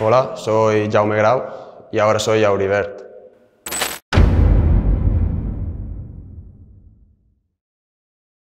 Hola, soy Jaume Grau y ahora soy Auribert.